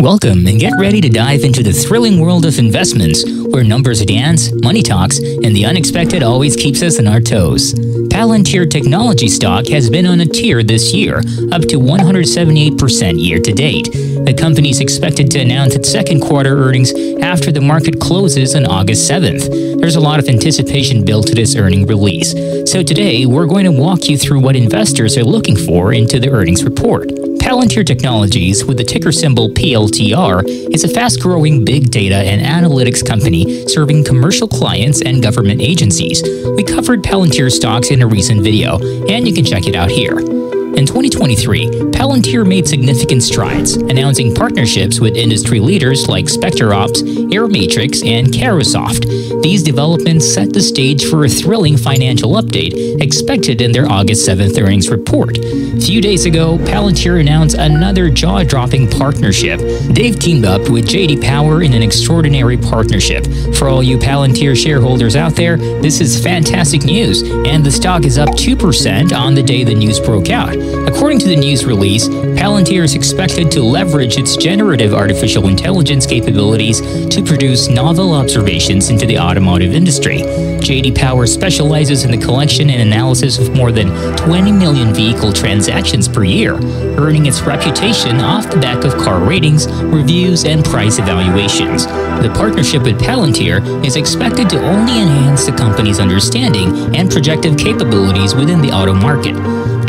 Welcome and get ready to dive into the thrilling world of investments where numbers dance, money talks, and the unexpected always keeps us on our toes. Palantir Technology stock has been on a tear this year, up to 178% year to date. The company is expected to announce its second quarter earnings after the market closes on August 7th. There's a lot of anticipation built to this earning release. So today, we're going to walk you through what investors are looking for into the earnings report. Palantir Technologies, with the ticker symbol PLTR, is a fast growing big data and analytics company serving commercial clients and government agencies. We covered Palantir stocks in a recent video, and you can check it out here. In 2023, Palantir made significant strides, announcing partnerships with industry leaders like SpecterOps, AirMatrix, and Carahsoft. These developments set the stage for a thrilling financial update expected in their August 7th earnings report. A few days ago, Palantir announced another jaw-dropping partnership. They've teamed up with JD Power in an extraordinary partnership. For all you Palantir shareholders out there, this is fantastic news, and the stock is up 2% on the day the news broke out. According to the news release, Palantir is expected to leverage its generative artificial intelligence capabilities to produce novel observations into the automotive industry. JD Power specializes in the collection and analysis of more than 20 million vehicle transactions per year, earning its reputation off the back of car ratings, reviews, and price evaluations. The partnership with Palantir is expected to only enhance the company's understanding and projective capabilities within the auto market.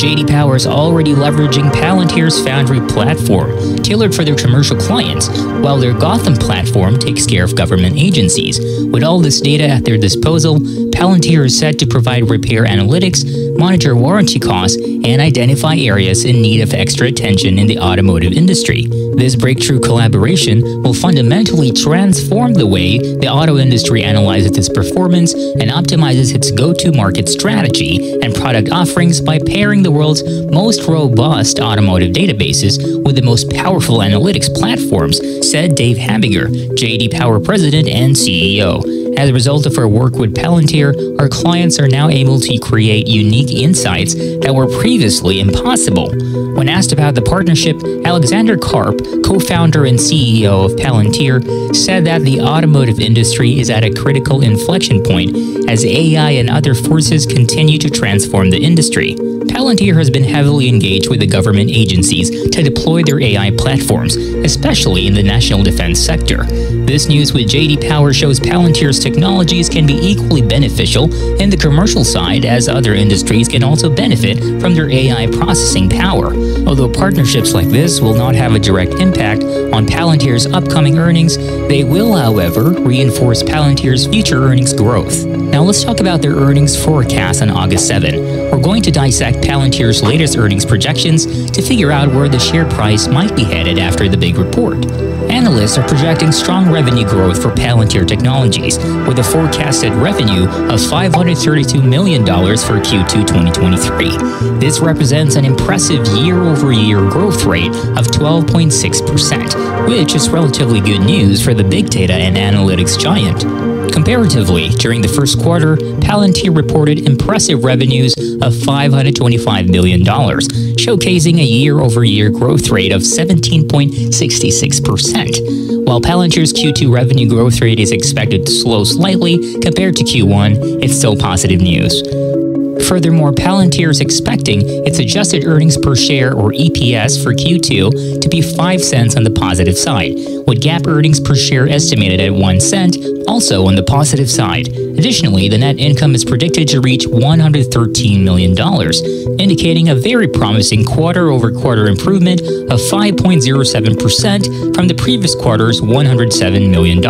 JD Power is already leveraging Palantir's Foundry platform, tailored for their commercial clients, while their Gotham platform takes care of government agencies. With all this data at their disposal, Palantir is set to provide repair analytics, monitor warranty costs, and identify areas in need of extra attention in the automotive industry. This breakthrough collaboration will fundamentally transform the way the auto industry analyzes its performance and optimizes its go-to market strategy and product offerings by pairing the world's most robust automotive databases with the most powerful analytics platforms, said Dave Habiger, JD Power president and CEO. As a result of our work with Palantir, our clients are now able to create unique insights that were previously impossible. When asked about the partnership, Alexander Karp, co founder and CEO of Palantir, said that the automotive industry is at a critical inflection point as AI and other forces continue to transform the industry. Palantir has been heavily engaged with the government agencies to deploy their AI platforms, especially in the national defense sector. This news with JD Power shows Palantir's technologies can be equally beneficial in the commercial side as other industries can also benefit from their AI processing power. Although partnerships like this will not have a direct impact on Palantir's upcoming earnings, they will, however, reinforce Palantir's future earnings growth. Now let's talk about their earnings forecast on August 7. We're going to dissect Palantir's latest earnings projections to figure out where the share price might be headed after the big report. Analysts are projecting strong revenue growth for Palantir Technologies, with a forecasted revenue of $532 million for Q2 2023. This represents an impressive year over year growth rate of 12.6%, which is relatively good news for the big data and analytics giant. Comparatively, during the first quarter, Palantir reported impressive revenues of $525 million, showcasing a year-over-year growth rate of 17.66%. While Palantir's Q2 revenue growth rate is expected to slow slightly compared to Q1, it's still positive news. Furthermore, Palantir is expecting its adjusted earnings per share or EPS for Q2 to be 5 cents on the positive side, with GAAP earnings per share estimated at 1 cent, also on the positive side. Additionally, the net income is predicted to reach $113 million, indicating a very promising quarter-over-quarter improvement of 5.07% from the previous quarter's $107 million.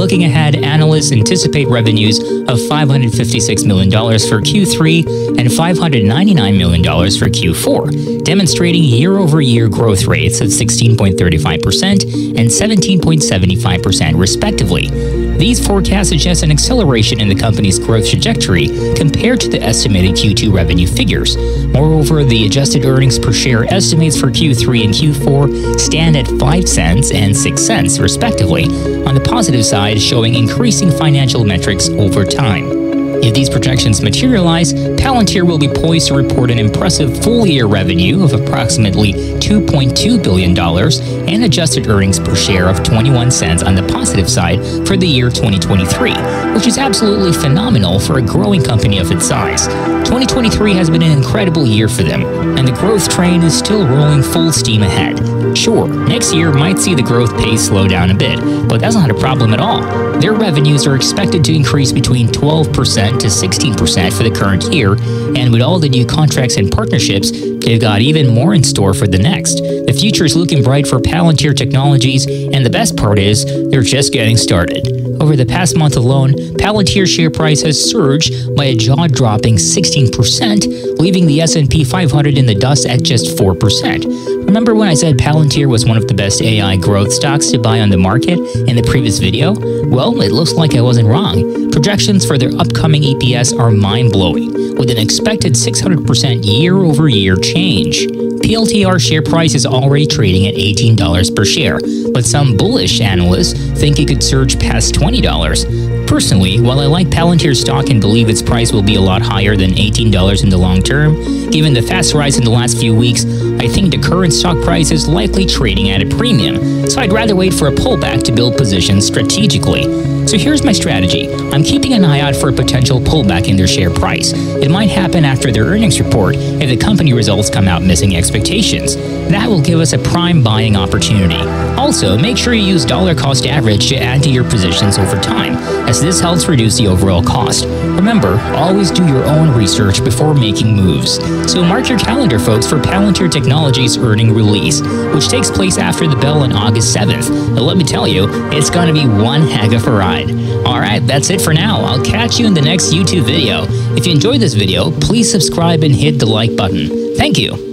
Looking ahead, analysts anticipate revenues of $556 million for Q3 and $599 million for Q4, demonstrating year-over-year growth rates of 16.35% and 17.75% respectively. These forecasts suggest an acceleration in the company's growth trajectory compared to the estimated Q2 revenue figures. Moreover, the adjusted earnings per share estimates for Q3 and Q4 stand at 5 cents and 6 cents, respectively, on the positive side, showing increasing financial metrics over time. If these projections materialize, Palantir will be poised to report an impressive full year revenue of approximately $2.2 billion and adjusted earnings per share of 21 cents on the positive side for the year 2023, which is absolutely phenomenal for a growing company of its size. 2023 has been an incredible year for them, and the growth train is still rolling full steam ahead. Sure, next year might see the growth pace slow down a bit, but that's not a problem at all. Their revenues are expected to increase between 12% to 16% for the current year, and with all the new contracts and partnerships, they've got even more in store for the next. The future is looking bright for Palantir Technologies, and the best part is, they're just getting started. Over the past month alone, Palantir's share price has surged by a jaw-dropping 16%, leaving the S&P 500 in the dust at just 4%. Remember when I said Palantir was one of the best AI growth stocks to buy on the market in the previous video? Well, it looks like I wasn't wrong. Projections for their upcoming EPS are mind-blowing, with an expected 600% year-over-year change. PLTR share price is already trading at $18 per share, but some bullish analysts think it could surge past $20. Personally, while I like Palantir stock and believe its price will be a lot higher than $18 in the long term, given the fast rise in the last few weeks, I think the current stock price is likely trading at a premium, so I'd rather wait for a pullback to build positions strategically. So here's my strategy. I'm keeping an eye out for a potential pullback in their share price. It might happen after their earnings report if the company results come out missing expectations. That will give us a prime buying opportunity. Also, make sure you use dollar cost average to add to your positions over time, as this helps reduce the overall cost. Remember, always do your own research before making moves. So mark your calendar, folks, for Palantir Technologies' earning release, which takes place after the bell on August 7th. And let me tell you, it's going to be one heck of a ride. Alright, that's it for now. I'll catch you in the next YouTube video. If you enjoyed this video, please subscribe and hit the like button. Thank you.